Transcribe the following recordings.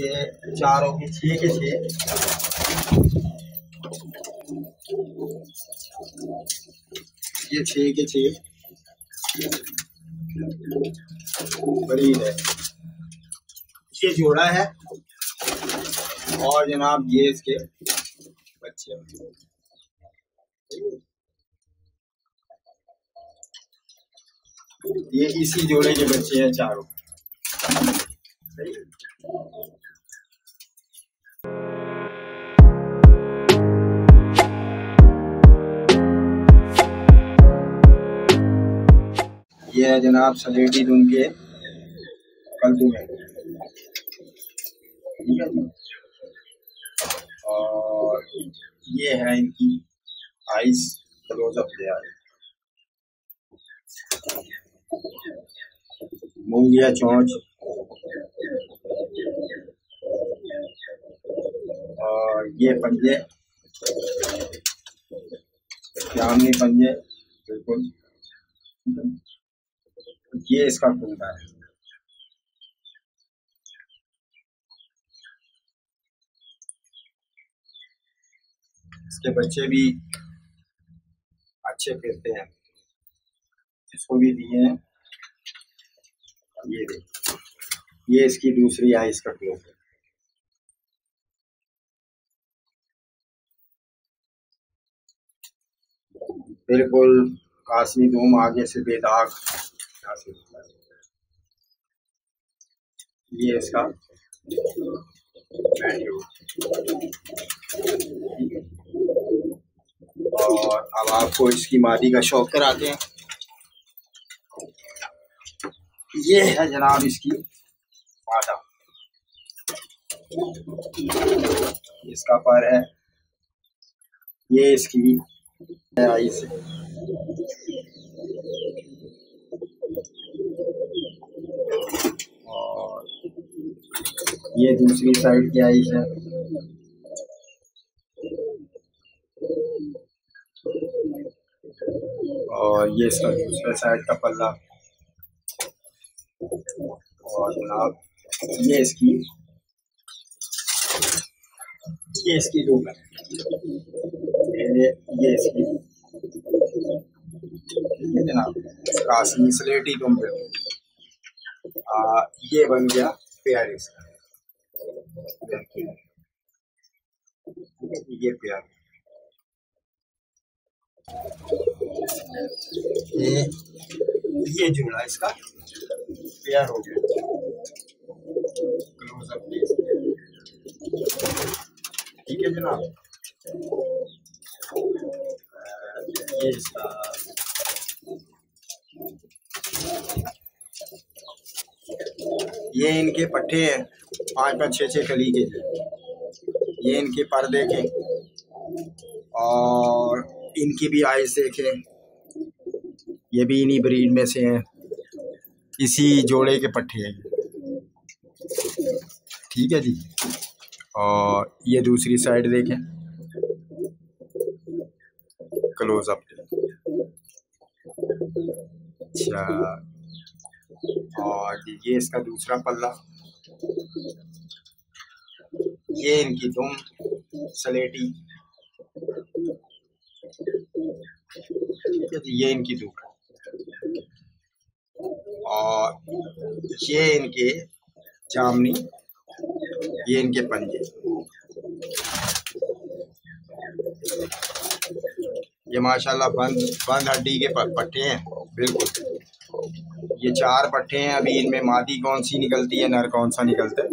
ये चारों छः के छः ये छः के छः बड़ी है। ये जोड़ा है। और जनाब ये इसके बच्चे ये इसी जोड़े के बच्चे हैं चारों। ये है जनाब सलेटी धुन के कल्टू में है। और ये है इनकी आइस क्लोजअप आए मूंगिया चौंच। और ये पंजे। जामनी पंजे, बिल्कुल। ये इसका कुंडा है। इसके बच्चे भी अच्छे फिरते हैं। इसको भी दिए हैं। ये देख। ये इसकी दूसरी आइस का क्लोज है। बिल्कुल कासमी धूम आगे से बेदाग। ये इसका और अब आपको इसकी मादी का शौक कराते हैं। ये है जनाब इसकी मादा। इसका पर है। ये इसकी। आई से और ये दूसरी साइड की आई है और ये इसका दूसरे साइड का पल्ला। और जनाब, ये इसकी ये इसकी लूप है ये ये इसकी। ये जनाब कासमी स्लेटी तुम पे ये बन गया प्यार इसका ये प्यार ये ये जोड़ा इसका प्यार हो गया क्लोज अप प्लीज़ ठीक है जनाब ये इसका इनके पट्टे हैं। पाँच पाँच छः छः कली के। ये इनके पर देखें और इनकी भी आइस देखें। ये भी इन्हीं ब्रीड में से हैं। इसी जोड़े के पट्टे हैं। ठीक है जी। और ये दूसरी साइड देखें। क्लोज अप अच्छा। और ये इसका दूसरा पल्ला। ये इनकी दुम सलेटी। ये इनकी दुम और ये इनके जामनी ये इनके पंजे। ये माशाल्लाह बंद बंद हड्डी के पट्टे हैं, बिल्कुल। ये चार पट्टे हैं, अभी इनमें मादी कौन सी निकलती है, नर कौन सा निकलता है,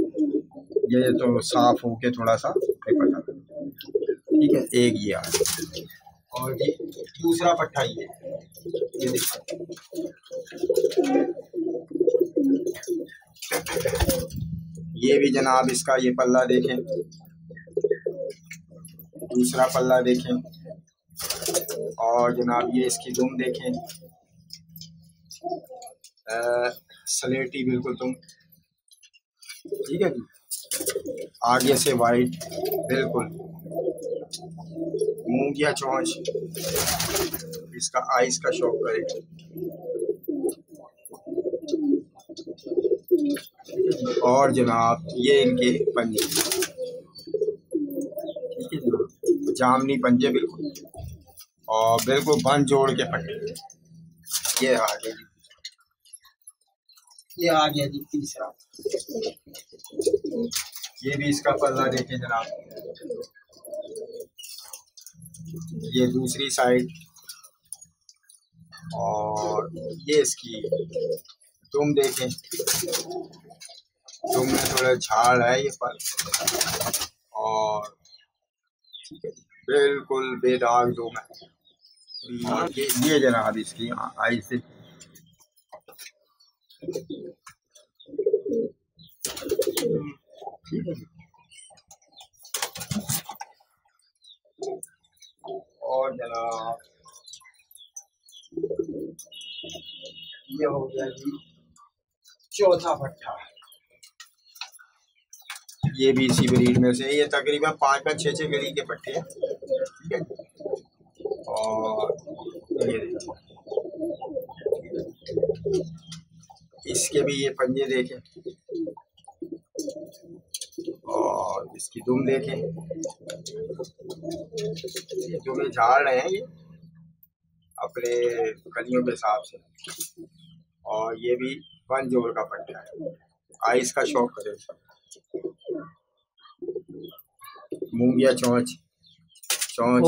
ये तो साफ़ हो के थोड़ा सा ठीक है, एक ये आ और ये दूसरा पट्टा ये ये ये भी जनाब इसका ये पल्ला देखें। दूसरा पल्ला देखें। और जनाब ये इसकी दुम देखें। सलेटी बिल्कुल तुम। ठीक है जी? आगे से वाइट बिल्कुल। मूंगिया चौंच। इसका आइस का शौक करे। और जनाब, ये इनके पंजे। ठीक है जनाब? जामनी पंजे बिल्कुल। और बिल्कुल बंद जोड़ के पट्टे ये आ ये आ गया जी तीसरा ये भी इसका पल्ला देखें जनाब। ये दूसरी साइड। और ये इसकी, तुम देखें। तुम में थोड़ा झाड़ है ये पर और बिल्कुल बेदाग दो में। ये ये जनाब इसकी आई से। है और जनाब, ये हो गया जी चौथा भट्ठा ये भी इसी ब्रीड में से ये तकरीबन पाँच पाँच छः छः गली के पट्टे हैं, ठीक है? और ये इसके भी ये पंजे देखें। और इसकी दुम देखें। ये दुमे झाड़ रहे हैं ये, अपने कलियों के हिसाब से। और ये भी वन जोड़ का पट्टा है। आइस का शौक करे मूंगिया चौंच? चौंच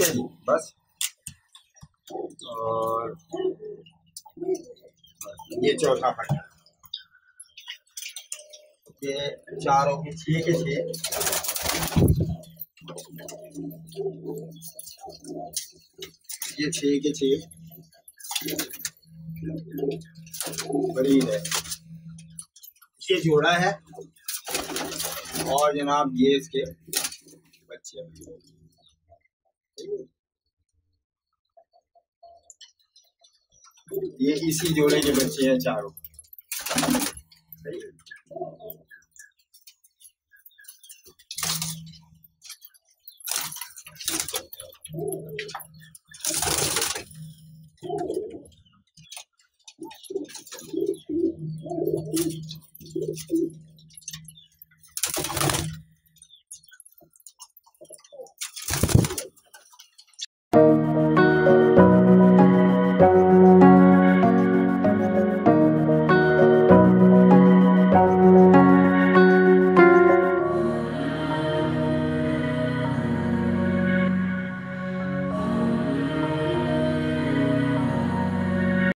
ठीक है बस। और ये चौथा पट्टा ये चारों के छः के छः ये छः के छः बड़ी है। ये जोड़ा है। और जनाब ये इसके बच्चे ये इसी जोड़े के बच्चे हैं चारों। सही